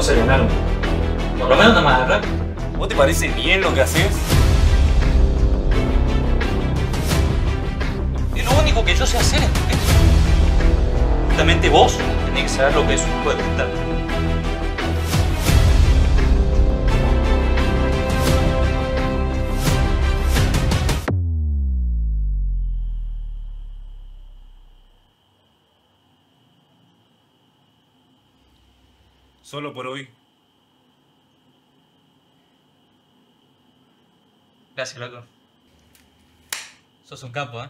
no se ganaron. Por lo menos no me agarran. ¿Vos te parece bien lo que haces? Es lo único que yo sé hacer. Este Justamente vos tenés que saber lo que es un juego de Solo por hoy. Gracias, loco. Sos un capo, ¿eh?